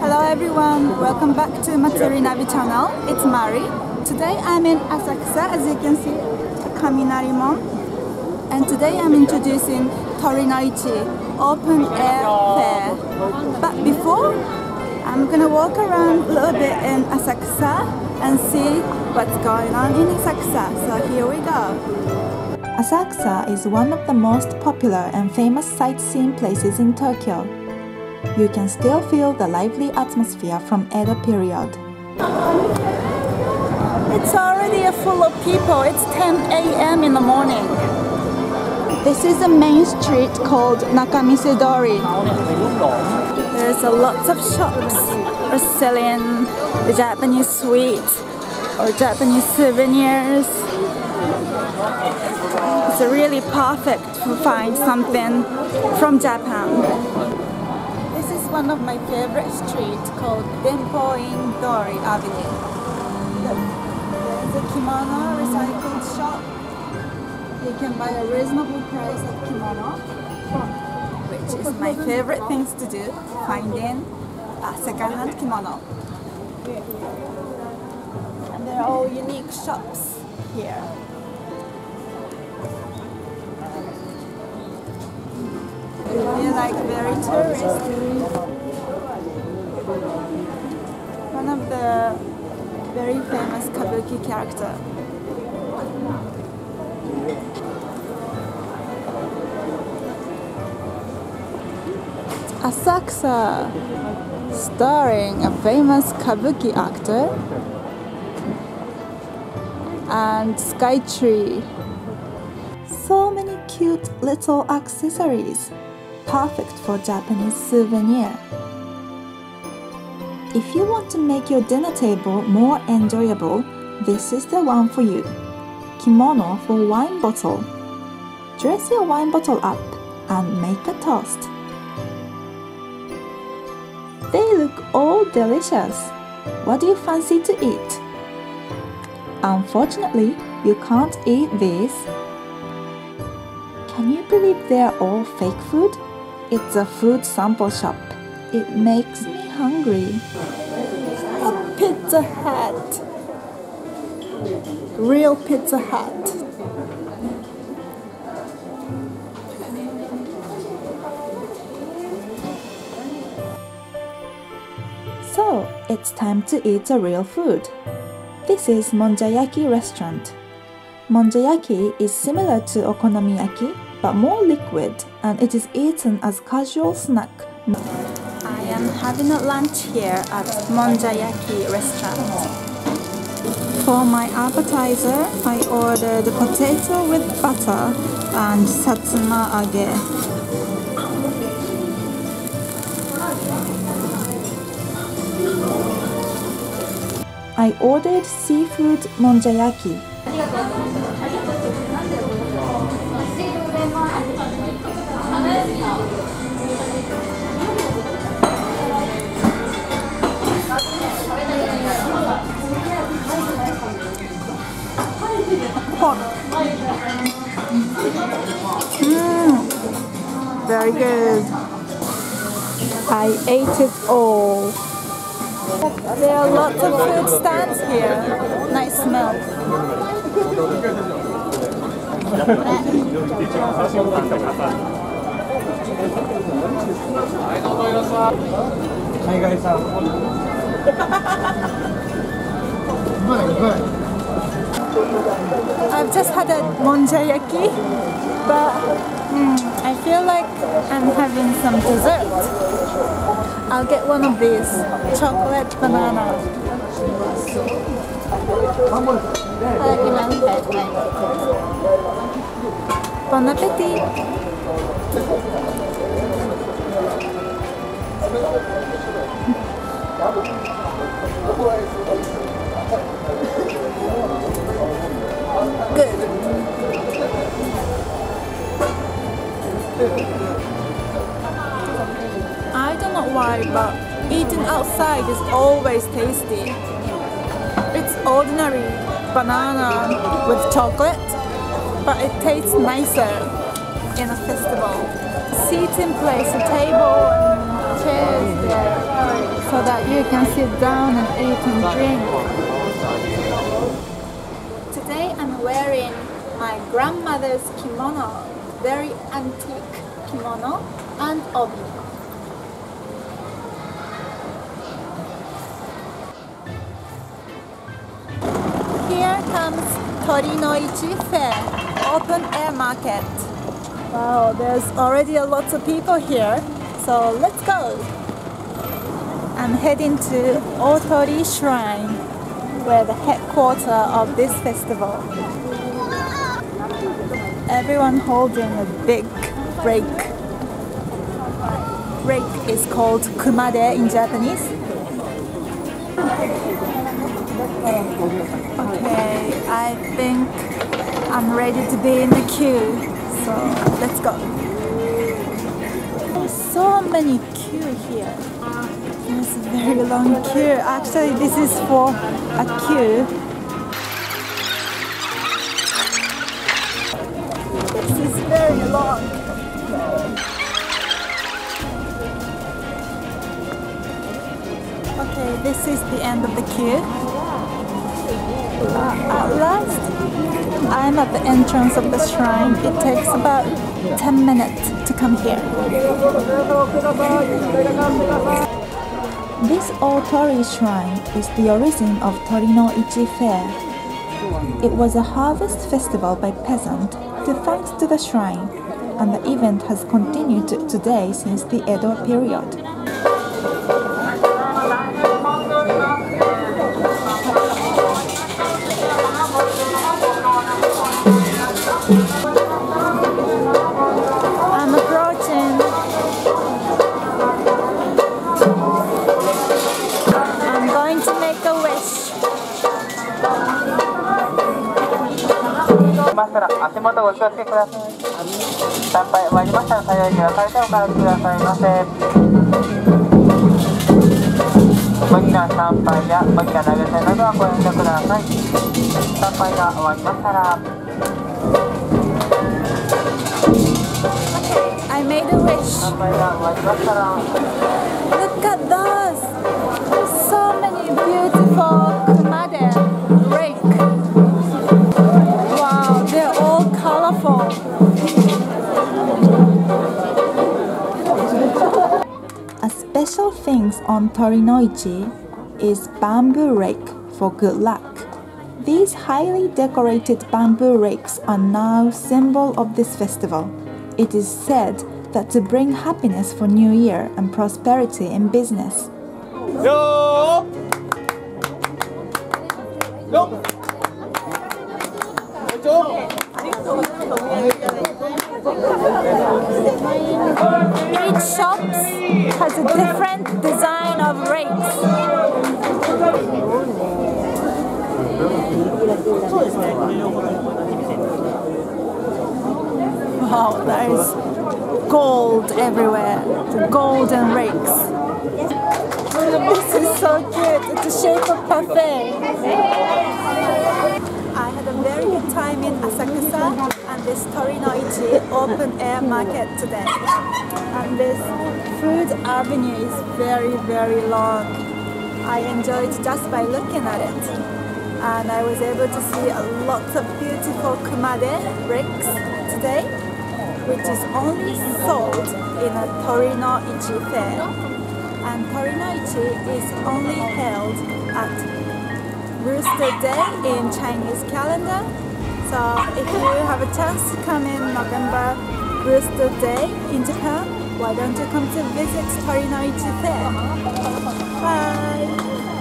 Hello everyone, welcome back to Matsuri Navi channel. It's Mari. Today I'm in Asakusa, as you can see, Kaminari Kaminarimon. And today I'm introducing Torinoichi Open Air Fair. But before, I'm gonna walk around a little bit in Asakusa and see what's going on in Asakusa. So here we go. Asakusa is one of the most popular and famous sightseeing places in Tokyo. You can still feel the lively atmosphere from Edo period. It's already full of people. It's 10 a.m. in the morning. This is a main street called Nakamisedori. There's a lots of shops are selling the Japanese sweets or Japanese souvenirs. It's really perfect to find something from Japan. One of my favorite streets called Denboin Dori Avenue. There's a kimono recycled shop. You can buy a reasonable price of kimono, which is my favorite things to do, finding a second-hand kimono. And they're all unique shops here. They're like very touristy. One of the very famous kabuki character. Asakusa, starring a famous kabuki actor and Skytree. So many cute little accessories, perfect for Japanese souvenir. If you want to make your dinner table more enjoyable, this is the one for you. Kimono for wine bottle. Dress your wine bottle up and make a toast. They look all delicious. What do you fancy to eat? Unfortunately, you can't eat these. Can you believe they're all fake food? It's a food sample shop. It makes me hungry. A Pizza Hut. Real Pizza Hut. So, it's time to eat a real food. This is Monjayaki restaurant. Monjayaki is similar to okonomiyaki but more liquid and it is eaten as casual snack. I am having a lunch here at Monjayaki restaurant. For my appetizer, I ordered potato with butter and satsuma age. I ordered seafood monjayaki. Mmm, very good. I ate it all. There are lots of food stands here. Nice smell. I've just had a monjayaki, but mm, I feel like I'm having some dessert. I'll get one of these chocolate banana. Bon appetit! Eating outside is always tasty. It's ordinary banana with chocolate, but it tastes nicer in a festival. Seating place, a table and chairs there. So that you can sit down and eat and drink. Today I'm wearing my grandmother's kimono, very antique kimono and obi. Comes Torinoichi Fair, open air market. Wow, there's already a lot of people here, so let's go. I'm heading to Otori Shrine, where the headquarters of this festival. Everyone holding a big rake. Rake is called kumade in Japanese. Okay, I think I'm ready to be in the queue. So let's go. There's so many queue here. There's a very long queue. Actually, this is for a queue. This is very long. Okay, this is the end of the queue. Uh, at last, I'm at the entrance of the shrine. It takes about 10 minutes to come here. This old Otori shrine is the origin of Torino Ichi Fair. It was a harvest festival by peasant to thanks to the shrine, and the event has continued today since the Edo period. 足元ご気をつけください参拝終わりましたら幸いに分かれてお帰りくださいませ無理な参拝や無理な投げ銭などはご遠慮ください参拝が終わりましたら I made a wish. Look at those! Special things on Torinoichi is bamboo rake for good luck. These highly decorated bamboo rakes are now symbol of this festival. It is said that to bring happiness for New Year and prosperity in business. 요! 요! Each shop has a different design of rakes. Wow, there is gold everywhere. The golden rakes. This is so cute. It's a shape of parfait. I had a very good time in Asakusa and this Torinoichi open air market today. And this food avenue is very, very long. I enjoyed just by looking at it. And I was able to see a lot of beautiful kumade bricks today, which is only sold in a Torinoichi fair. And Torinoichi is only held at Rooster Day in Chinese calendar. So if you have a chance to come in November Rooster Day in Japan, why don't you come to visit Torinoichi Fair? Bye!